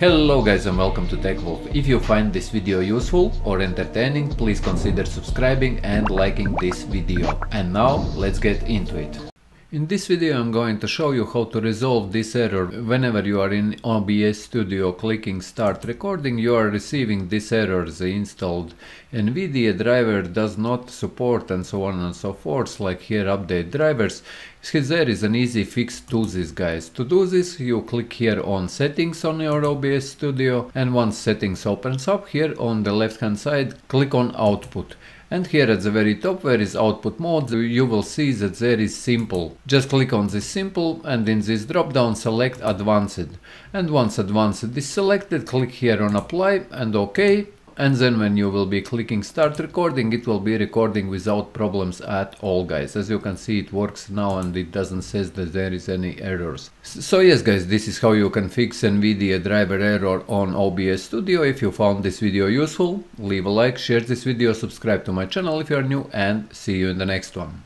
Hello guys and welcome to TechWolf. If you find this video useful or entertaining, please consider subscribing and liking this video. And now let's get into it. In this video I'm going to show you how to resolve this error. Whenever you are in OBS Studio clicking start recording you are receiving this error. The installed NVIDIA driver does not support and so on and so forth like here update drivers. There is an easy fix to this guys. To do this you click here on settings on your OBS Studio and once settings opens up here on the left hand side click on output and here at the very top where is output mode you will see that there is simple. Just click on this simple and in this drop down select advanced and once advanced is selected click here on apply and ok and then when you will be clicking start recording it will be recording without problems at all guys. As you can see it works now and it doesn't says that there is any errors. So yes guys this is how you can fix nvidia driver error on obs studio. If you found this video useful leave a like share this video subscribe to my channel if you are new and see you in the next one